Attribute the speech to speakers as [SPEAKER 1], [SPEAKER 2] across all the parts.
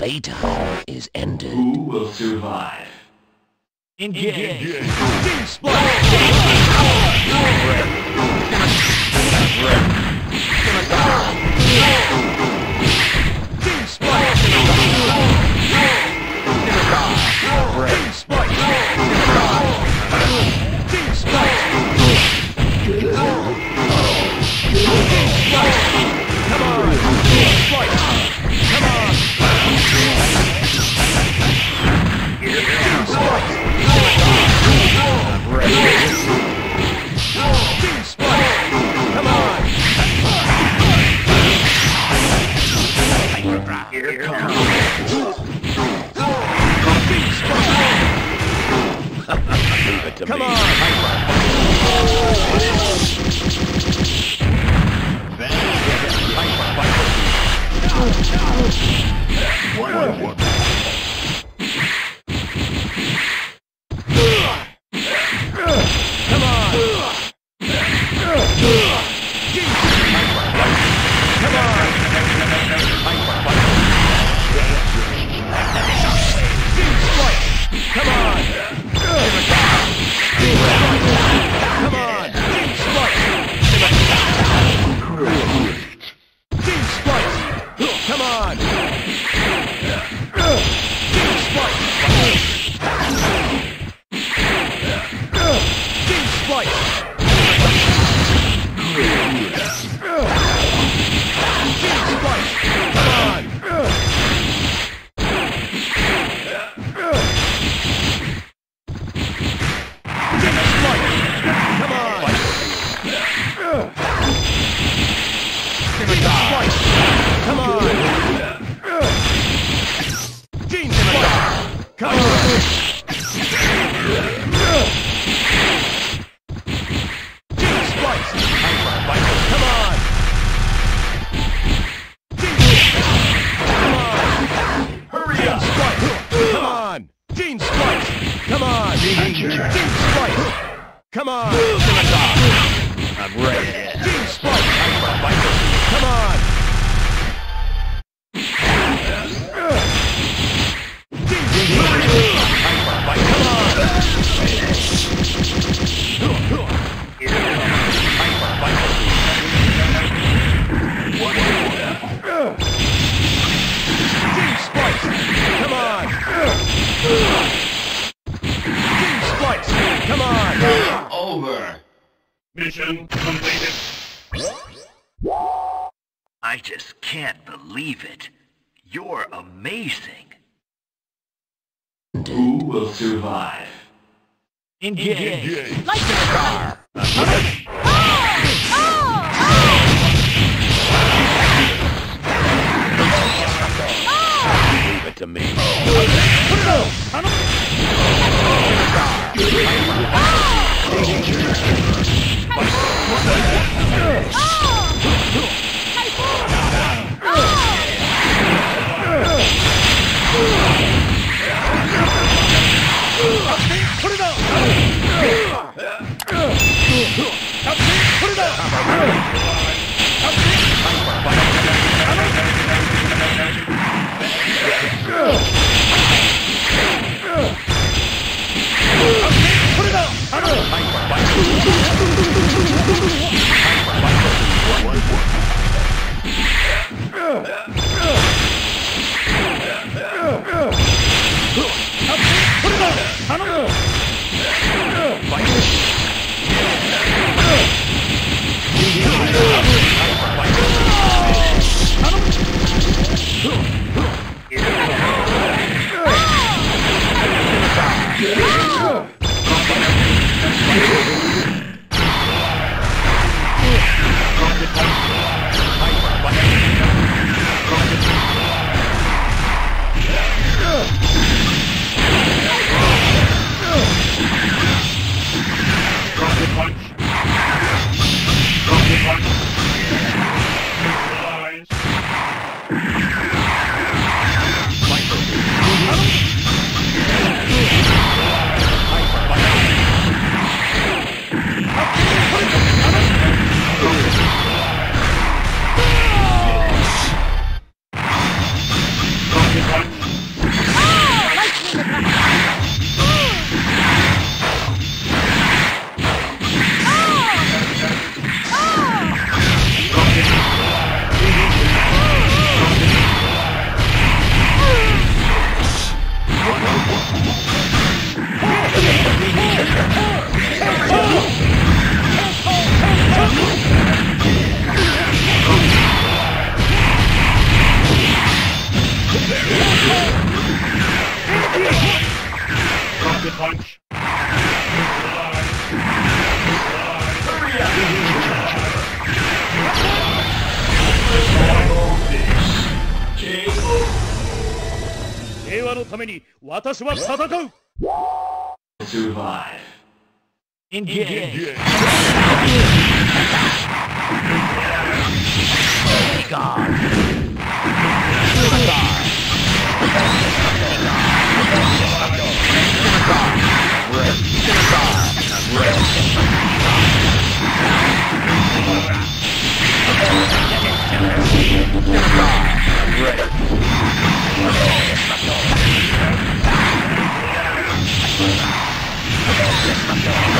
[SPEAKER 1] Playtime is ended.
[SPEAKER 2] Who will survive?
[SPEAKER 3] Engage!
[SPEAKER 4] Engage. Team Splash! Gonna
[SPEAKER 2] die!
[SPEAKER 3] Right. completed.
[SPEAKER 1] I just can't believe it. You're amazing.
[SPEAKER 2] Who will survive?
[SPEAKER 3] Engage!
[SPEAKER 4] Engage. Light the star!
[SPEAKER 3] Leave it to me.
[SPEAKER 4] Put it on!
[SPEAKER 5] 私は戦う
[SPEAKER 6] Survive.
[SPEAKER 5] Engage. God. Right. Thunder.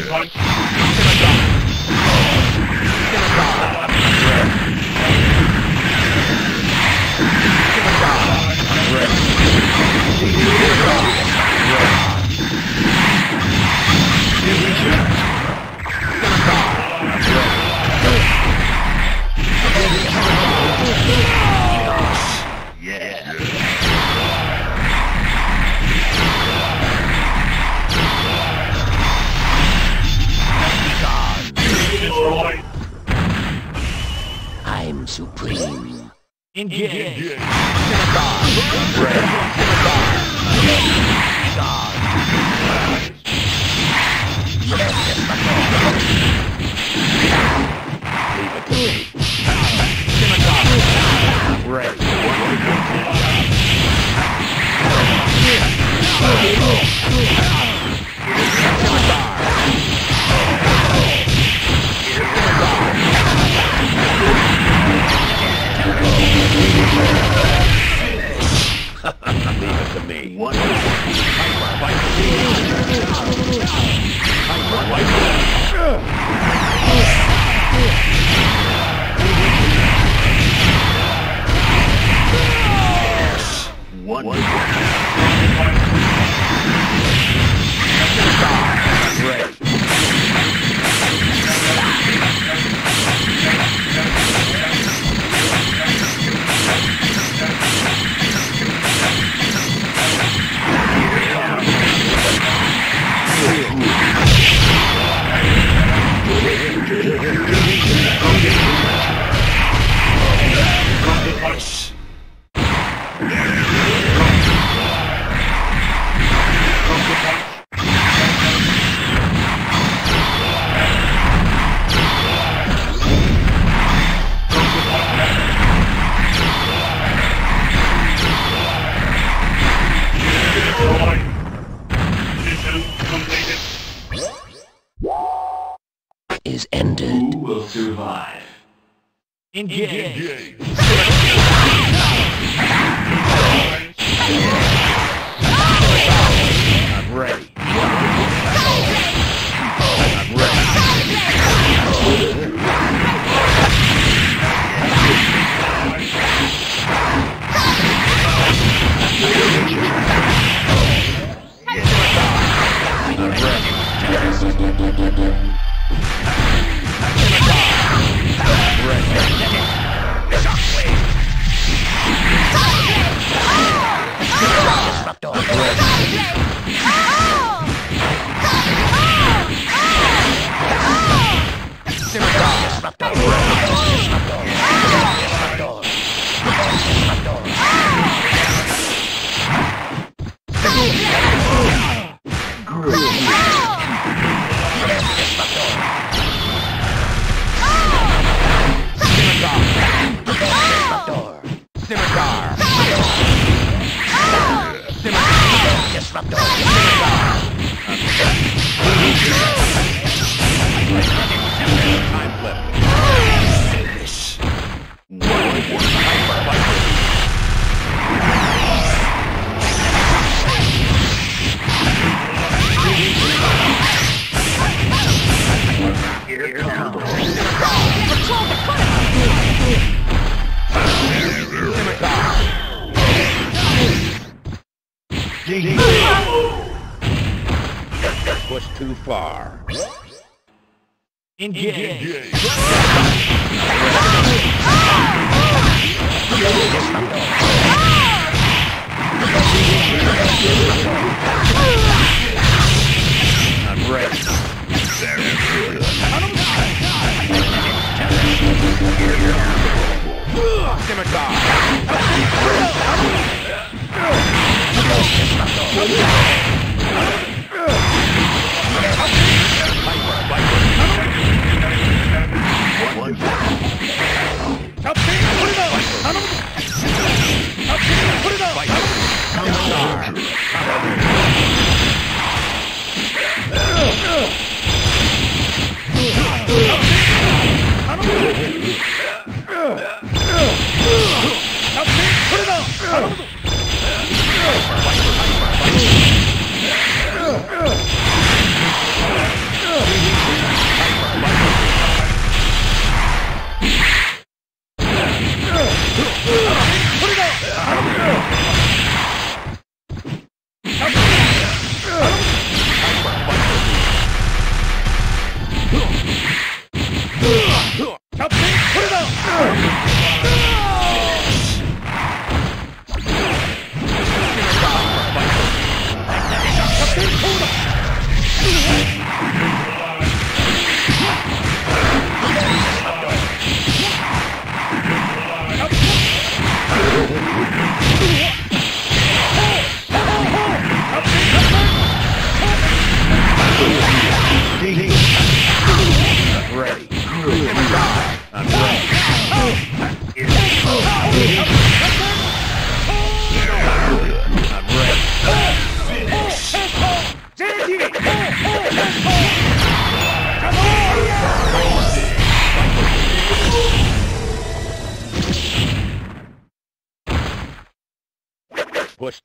[SPEAKER 4] Destroy. Supreme.
[SPEAKER 5] Engage.
[SPEAKER 1] Leave it
[SPEAKER 5] Engage. I'm
[SPEAKER 1] Push too far. Engage.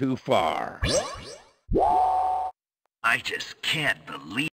[SPEAKER 1] Too far.
[SPEAKER 7] I just can't believe